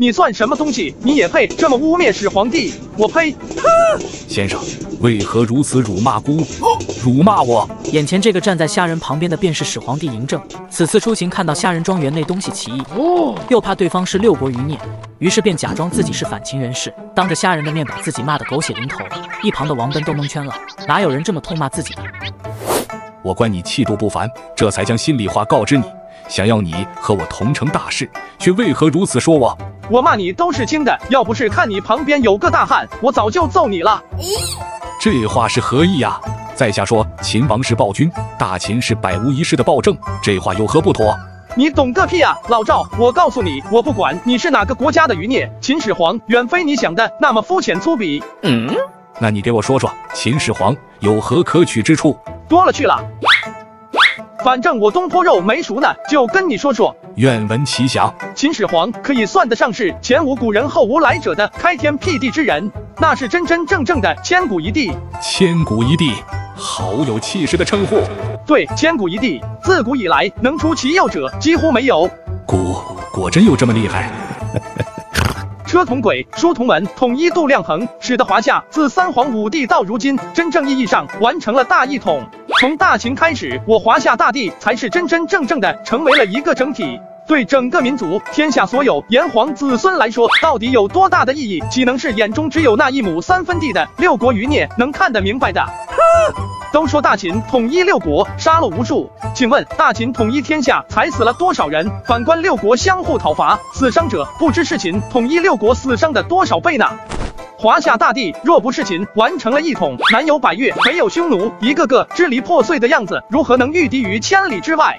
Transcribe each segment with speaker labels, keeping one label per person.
Speaker 1: 你算什么东西？你也配这么污蔑始皇帝？我呸！
Speaker 2: 先生，为何如此辱骂孤？辱骂我？
Speaker 3: 眼前这个站在虾仁旁边的便是始皇帝嬴政。此次出行看到虾仁庄园内东西奇异，又怕对方是六国余孽，于是便假装自己是反秦人士，当着虾仁的面把自己骂得狗血淋头。一旁的王奔都蒙圈了，哪有人这么痛骂自己的？
Speaker 2: 我观你气度不凡，这才将心里话告知你。想要你和我同成大事，却为何如此说我？
Speaker 1: 我骂你都是轻的，要不是看你旁边有个大汉，我早就揍你了。
Speaker 2: 这话是何意呀？在下说秦王是暴君，大秦是百无一失的暴政，这话有何不妥？
Speaker 1: 你懂个屁啊！老赵，我告诉你，我不管你是哪个国家的余孽，秦始皇远非你想的那么肤浅粗鄙。
Speaker 2: 嗯，那你给我说说，秦始皇有何可取之处？
Speaker 1: 多了去了。反正我东坡肉没熟呢，就跟你说说。
Speaker 2: 愿闻其详。
Speaker 1: 秦始皇可以算得上是前无古人后无来者的开天辟地之人，那是真真正正的千古一帝。
Speaker 2: 千古一帝，好有气势的称呼。
Speaker 1: 对，千古一帝，自古以来能出其右者几乎没有。
Speaker 2: 果果真有这么厉害？
Speaker 1: 车同轨，书同文，统一度量衡，使得华夏自三皇五帝到如今，真正意义上完成了大一统。从大秦开始，我华夏大地才是真真正正的成为了一个整体。对整个民族、天下所有炎黄子孙来说，到底有多大的意义？岂能是眼中只有那一亩三分地的六国余孽能看得明白的？都说大秦统一六国，杀了无数。请问大秦统一天下，才死了多少人？反观六国相互讨伐，死伤者不知是秦统一六国死伤的多少倍呢？华夏大地若不是秦完成了一统，南有百越，北有匈奴，一个个支离破碎的样子，如何能御敌于千里之外？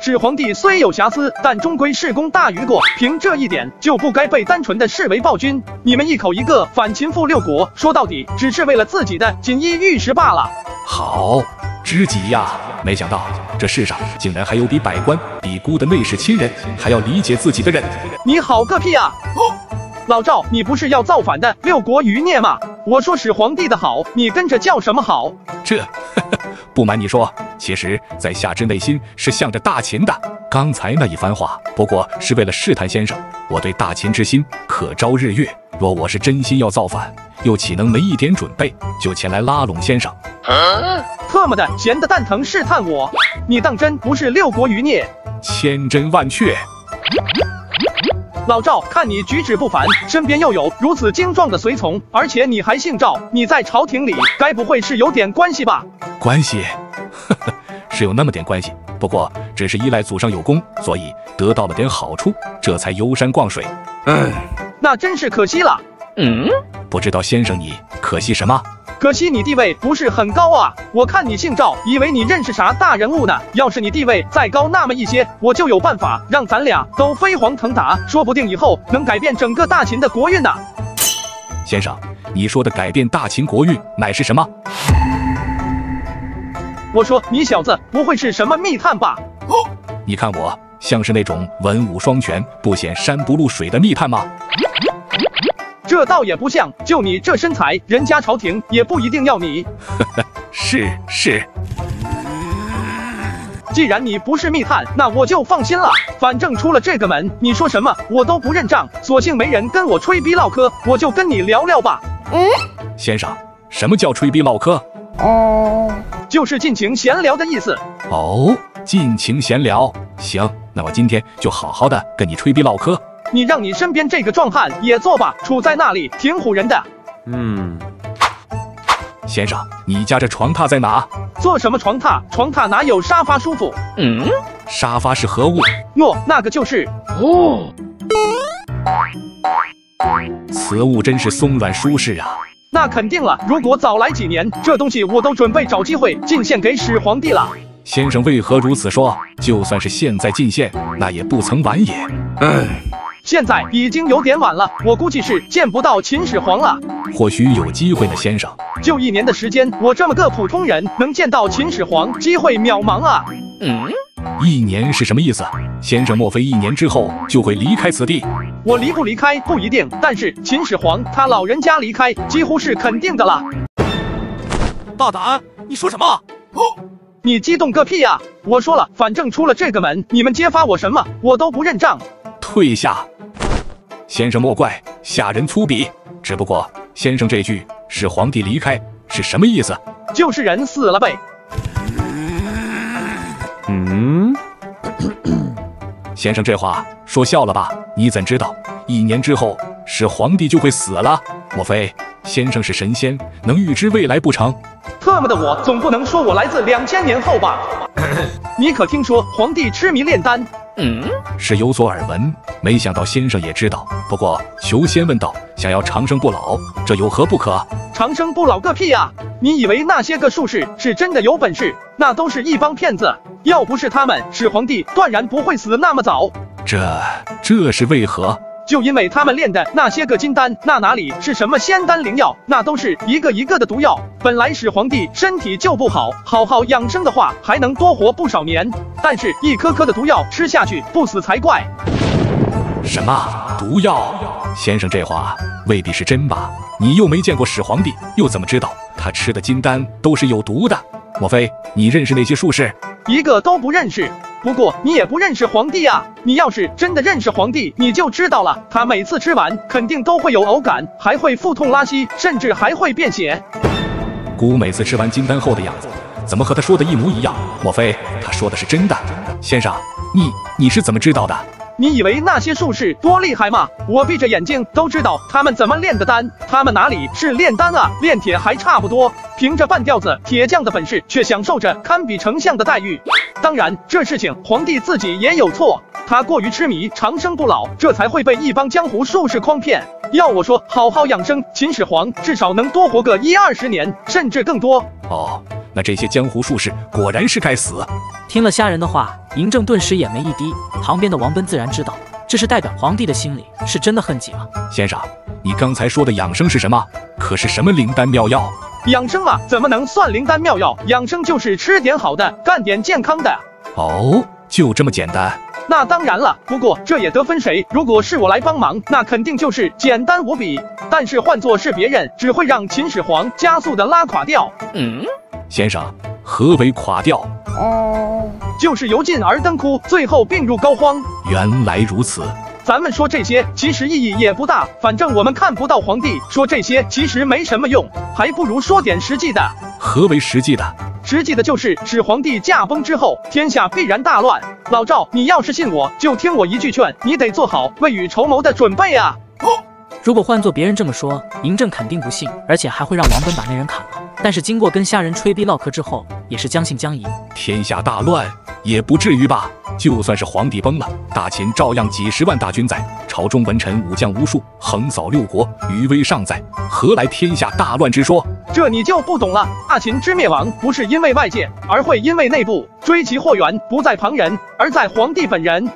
Speaker 1: 始皇帝虽有瑕疵，但终归是功大于过，凭这一点就不该被单纯的视为暴君。你们一口一个反秦复六国，说到底只是为了自己的锦衣玉食罢了。
Speaker 2: 好，知己呀！没想到这世上竟然还有比百官、比姑的内侍亲人还要理解自己的人。
Speaker 1: 你好个屁啊！老赵，你不是要造反的六国余孽吗？我说始皇帝的好，你跟着叫什么好？
Speaker 2: 这，不瞒你说，其实在下之内心是向着大秦的。刚才那一番话，不过是为了试探先生我对大秦之心可昭日月。若我是真心要造反，又岂能没一点准备就前来拉拢先生？
Speaker 1: 特么的，闲的蛋疼试探我？你当真不是六国余孽？
Speaker 2: 千真万确。
Speaker 1: 老赵，看你举止不凡，身边又有如此精壮的随从，而且你还姓赵，你在朝廷里该不会是有点关系吧？
Speaker 2: 关系，呵呵，是有那么点关系，不过只是依赖祖上有功，所以得到了点好处，这才游山逛水。
Speaker 1: 嗯，那真是可惜了。
Speaker 2: 嗯，不知道先生你可惜什么？
Speaker 1: 可惜你地位不是很高啊！我看你姓赵，以为你认识啥大人物呢？要是你地位再高那么一些，我就有办法让咱俩都飞黄腾达，说不定以后能改变整个大秦的国运呢。
Speaker 2: 先生，你说的改变大秦国运乃是什么？
Speaker 1: 我说你小子不会是什么密探吧？
Speaker 2: 你看我像是那种文武双全、不显山不露水的密探吗？
Speaker 1: 这倒也不像，就你这身材，人家朝廷也不一定要你。
Speaker 2: 是是，
Speaker 1: 既然你不是密探，那我就放心了。反正出了这个门，你说什么我都不认账。索性没人跟我吹逼唠嗑，我就跟你聊聊吧。
Speaker 2: 嗯，先生，什么叫吹逼唠嗑？
Speaker 1: 哦，就是尽情闲聊的意思。
Speaker 2: 哦，尽情闲聊，行，那我今天就好好的跟你吹逼唠嗑。
Speaker 1: 你让你身边这个壮汉也坐吧，杵在那里挺唬人的。嗯，
Speaker 2: 先生，你家这床榻在哪？
Speaker 1: 做什么床榻？床榻哪有沙发舒服？
Speaker 2: 嗯，沙发是何物？
Speaker 1: 喏，那个就是哦。
Speaker 2: 此物真是松软舒适啊。
Speaker 1: 那肯定了，如果早来几年，这东西我都准备找机会进献给始皇帝了。
Speaker 2: 先生为何如此说？就算是现在进献，那也不曾晚也。
Speaker 1: 嗯。现在已经有点晚了，我估计是见不到秦始皇了。
Speaker 2: 或许有机会呢，先生。
Speaker 1: 就一年的时间，我这么个普通人能见到秦始皇，机会渺茫啊。
Speaker 2: 嗯，一年是什么意思？先生莫非一年之后就会离开此地？
Speaker 1: 我离不离开不一定，但是秦始皇他老人家离开几乎是肯定的了。
Speaker 2: 大胆，你说什么？哦，
Speaker 1: 你激动个屁呀！我说了，反正出了这个门，你们揭发我什么，我都不认账。
Speaker 2: 退下。先生莫怪，下人粗鄙。只不过先生这句是皇帝离开是什么意思？
Speaker 1: 就是人死了呗。
Speaker 2: 嗯，先生这话说笑了吧？你怎知道一年之后始皇帝就会死了？莫非先生是神仙，能预知未来不成？
Speaker 1: 特么的，我总不能说我来自两千年后吧？你可听说皇帝痴迷炼丹？
Speaker 2: 嗯，是有所耳闻，没想到先生也知道。不过求仙问道，想要长生不老，这有何不可？
Speaker 1: 长生不老个屁呀！你以为那些个术士是真的有本事？那都是一帮骗子！要不是他们，始皇帝断然不会死那么早。
Speaker 2: 这这是为何？
Speaker 1: 就因为他们炼的那些个金丹，那哪里是什么仙丹灵药，那都是一个一个的毒药。本来始皇帝身体就不好，好好养生的话，还能多活不少年。但是，一颗颗的毒药吃下去，不死才怪。
Speaker 2: 什么毒药？先生这话未必是真吧？你又没见过始皇帝，又怎么知道他吃的金丹都是有毒的？莫非你认识那些术士？
Speaker 1: 一个都不认识。不过你也不认识皇帝啊！你要是真的认识皇帝，你就知道了。他每次吃完肯定都会有呕感，还会腹痛拉稀，甚至还会便血。
Speaker 2: 姑每次吃完金丹后的样子，怎么和他说的一模一样？莫非他说的是真的？先生，你你是怎么知道的？
Speaker 1: 你以为那些术士多厉害吗？我闭着眼睛都知道他们怎么炼的丹。他们哪里是炼丹啊？炼铁还差不多。凭着半吊子铁匠的本事，却享受着堪比丞相的待遇。当然，这事情皇帝自己也有错，他过于痴迷长生不老，这才会被一帮江湖术士诓骗。要我说，好好养生，秦始皇至少能多活个一二十年，甚至更多。
Speaker 2: 哦，那这些江湖术士果然是该死。
Speaker 3: 听了虾仁的话，嬴政顿时眼眉一低，旁边的王奔自然知道，这是代表皇帝的心里是真的恨极了。
Speaker 2: 先生，你刚才说的养生是什么？可是什么灵丹妙药？
Speaker 1: 养生嘛，怎么能算灵丹妙药？养生就是吃点好的，干点健康的。
Speaker 2: 哦，就这么简单？
Speaker 1: 那当然了。不过这也得分谁。如果是我来帮忙，那肯定就是简单无比。但是换做是别人，只会让秦始皇加速的拉垮掉。
Speaker 2: 嗯，先生，何为垮掉？
Speaker 1: 哦，就是由进而登枯，最后病入膏肓。
Speaker 2: 原来如此。
Speaker 1: 咱们说这些其实意义也不大，反正我们看不到皇帝。说这些其实没什么用，还不如说点实际的。
Speaker 2: 何为实际的？
Speaker 1: 实际的就是始皇帝驾崩之后，天下必然大乱。老赵，你要是信我，就听我一句劝，你得做好未雨绸缪的准备啊。
Speaker 3: 如果换做别人这么说，嬴政肯定不信，而且还会让王贲把那人砍了。但是经过跟虾人吹逼唠嗑之后，也是将信将疑。
Speaker 2: 天下大乱也不至于吧？就算是皇帝崩了，大秦照样几十万大军在，朝中文臣武将无数，横扫六国，余威尚在，何来天下大乱之说？
Speaker 1: 这你就不懂了。大秦之灭亡不是因为外界，而会因为内部。追其祸源不在旁人，而在皇帝本人。